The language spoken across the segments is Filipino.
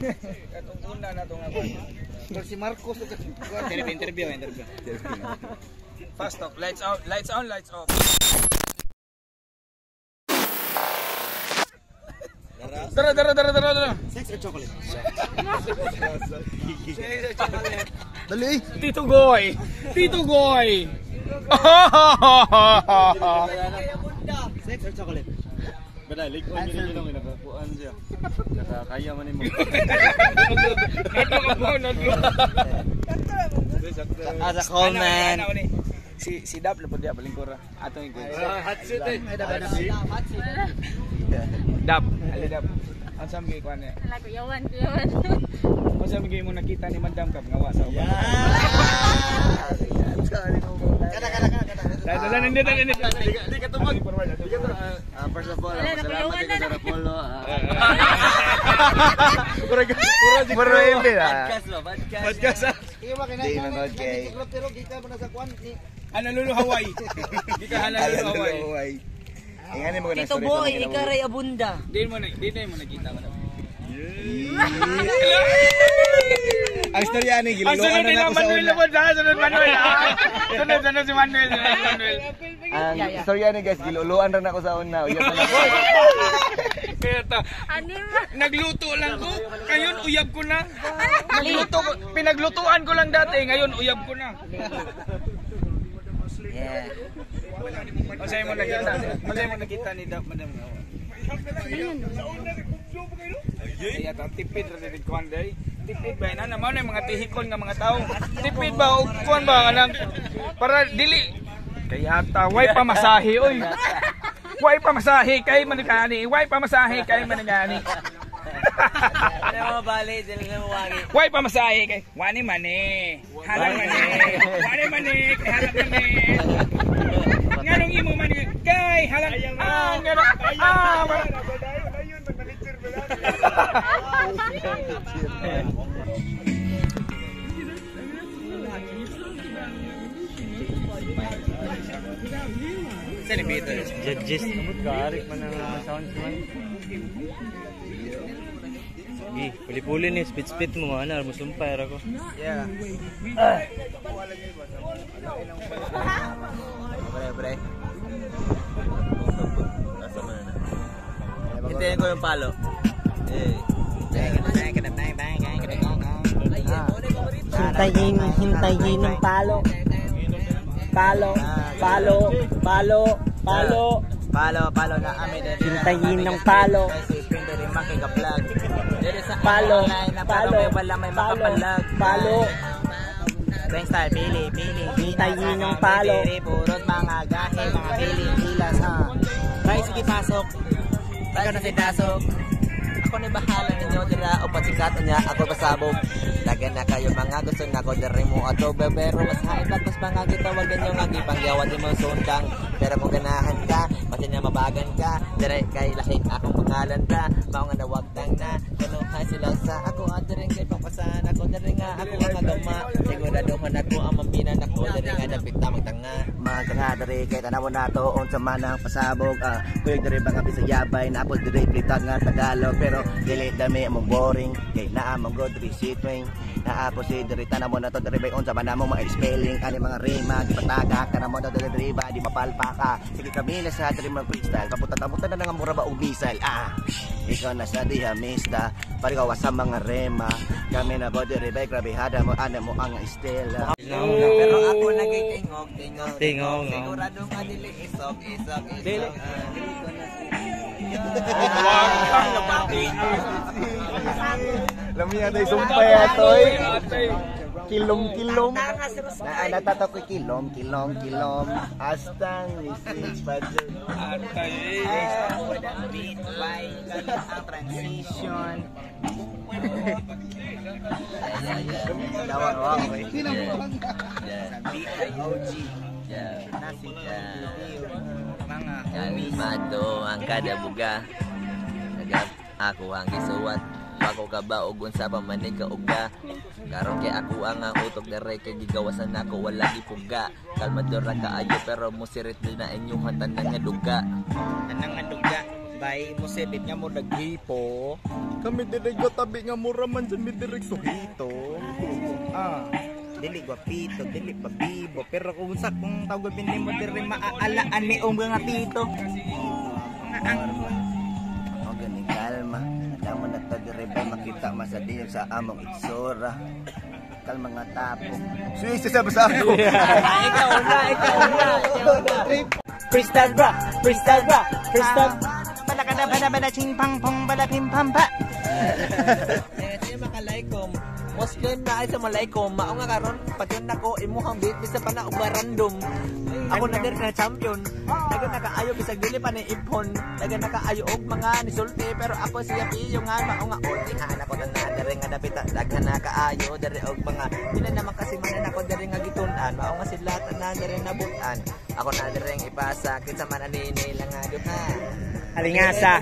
Katong una na itong ako. Pero si Marcos Interview, interview, interview. Fast talk. Lights out, lights on, lights off. Dara, dara, dara, dara, dara. sex or chocolate? Dali. Tito Goy. Tito Goy. Sex or chocolate? Bada, likod niyo din yung nakakuan siya. Nakakaya man mo. As a call man. Si si Dap lapod dia paling kura. Atong ikaw. Hot seat eh. Dap, ali Dap. Ang sabi kay kuan eh. Wala ko yawan, ko yawan. Ang sabi kay mo nakita ni Madam kap ngawa sa uban. Kada kada kada. Dahil dala nindit na nindit. Di ka tumag. First of all, na, salamat na. sa Rapolo. Pura hindi ah. Podcast ba? Podcast. Podcast. ah. Iyo ba Di man god kay. Pero gika mo na sa kwan ni Ano lulu Hawaii? Di ka hala lulu Hawaii. Ingani mo na Tito Boy, ikaray abunda. Di mo na di na mo nakita mo. Ang storya ni Ang sunod na nila ako sa Manuel una. na ha? Sunod Manuel? Sunod, sunod si Manuel. Sunod si Manuel. Ang storya ni guys giluluan rin ako sa una. Uyab na ako. Kaya ta, nagluto lang ko. Ngayon uyab ko na. Nagluto ko, pinaglutuan ko lang dati. Ngayon uyab ko na. Yeah. Masaya mo nakita. Masaya mo nakita ni Dap Madam Ngawa. Kaya ta tipid ra ni kuan day. Tipid ba na naman yung mga tihikon nga mga tao. Tipid ba og kuan ba nga para dili kaya ta way pa masahe oy. Way pa masahe kay manigani. Way pa masahe kay manigani. Ano mga bali, dili na mawagi. Way pa masahe kay wani mani. Halang mani. Wani mani halang mani. Nganong imo mani kay halang ah ngano ah wala. Celebrator. Judges. Karik man ang uh, sound man. Gi, puli-puli ni spit-spit mo mana mo sumpay ra ko. Yeah. Pre, pre. Hintayin ko yung palo. Hintayin, hintayin ng palo. Palo, palo, palo, palo. Palo, palo na amin. Hintayin ng palo. Palo, na palo, palo, palo. Bang style, pili, pili. Hintayin ng palo. Purot mga gahe, mga pili, pilas, ha. Try, sige, pasok. Ikaw na si Dasok. Ako na bahala ninyo dira o pasikatan niya ako pasabog. Dagan na kayo mga gusto na ko diri mo ato bebero mas haibat mas mga gitawagan nyo nga gipangyawan di mo sundang. Pero kung ganahan ka, pati na mabagan ka, dire kay lahi akong pangalan ra. Mao nga nawagtang na, kanuhan sila diri nga ako ang agama. Siguraduhan ako. Ang mambinan ako diri nga dapit tamang tanga. Mga kana diri kay tanaw na to. Unsa man ang pasabog. Ah, kuy diri mga bisayabay na apod diri plitag nga Tagalog. Pero dili dami among boring. Kay naa mong go diri sitwing. Naapo si diri tanaw na to. Diri bay unsa man namo mga spelling ani mga rima di pataga. Kana mo na diri diri ba di mapalpa ka sige kami na sa diri mga freestyle. Paputa-taputa na nga mura ba og missile ah ikaw na sa diha mista parigaw sa mga rema. Kami na bo diri bay grabe hada mo ana mo ang estela. Pero ako nagitingog tingog Tingog, no? sigurado nga dili isog isog isog. Dili. Dili ko na Lamiya day sumpay atoy. Kilom kilom. Na natato ko kilom kilom kilom astang message Atay. beat by ang transition Tawag ko ako eh. B-I-O-G. Nasi Mga Kalmado ang kada buga. Nagap ako ang gisuwat. Wako ka ba og unsa pa man ka uga. Karon kay ako ang ang utok dere kay gigawasan nako wala ipuga. Kalmado ra kaayo pero musirit din na inyong tanan nga duga. tanang nga dugga. bay mo silip nga mo naghipo. Kami go tabi nga mura man dyan mi direk suhito. Ah, dili gwapito, dili pabibo, pero kung sa kung tawag bini mo diri maaalaan ni um nga pito. O dire ba makita masadiyog sa among itsura. Kalma nga tapo. Suwis sa basa ako. ikaw na, ikaw na. Freestyle bra, freestyle bra, freestyle. Bala ka na, bala bala ching pang pong bala pim pam pa. Eh, siya makalaikom. Muslim na ay sa malaikom. Mao nga karon pati nako imuhang beat bisa pa na og random. Ako na dir na champion. Daga nakaayo bisag dili pa ni ipon. Daga nakaayo og mga nisulti pero ako siya piyo nga mao nga ulti nga anak ko na na diri nga dapita daghan na kaayo diri og mga dili naman kasi manan ako diri nga gitun-an. Mao nga sila na diri nabutan. Ako na diri nga ipasa kinsa man ani nila nga duha. Alingasa.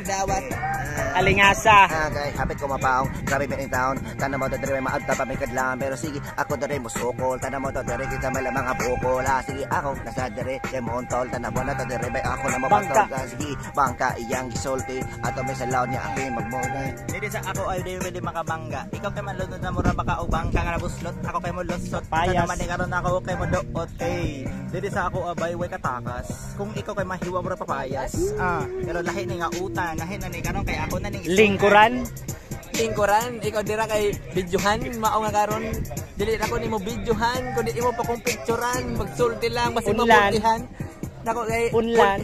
Alingasa. Ah, kay hapit ko mapaong, grabe pa in town. Tanam mo to may maadta pa may kadlang, pero sige, ako dire mo sukol. Tanam mo to dire kita may lamang bukol. Ah, sige, ako nasa mo untol. Tanam mo na to dire bay ako na mapatol. Bangka. Ah, sige, bangka iyang gisulti. Ato may salaw niya aking magmulay. Dili sa ako ay dili pwede makabangga. Ikaw kay malunod na mura baka og bangka nga nabuslot. Ako kay mo lusot. Payas. Sa naman ni karon ako kay mo doot. Eh, dili sa ako abay way katakas. Kung ikaw kay mahiwa mura papayas. Ah, pero lahi ni nga utang, lahi na ni karon kay ako na ning isulti. Lingkuran. lingkuran ikaw dira kay videohan mao nga karon dili na ko nimo videohan kundi imo pa kong picturean magsulti lang basta Unlan. mapultihan nako kay Unlan.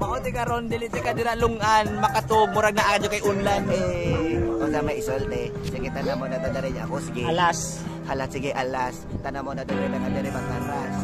mao ti karon dili ti ka dira lungan makatug murag na adyo kay unlan Eh, kung sa may isulti, sige, tanam mo na dire niya ako. Sige, Alas. Hala, sige, alas. Tanam mo na dire lang dire magtaras.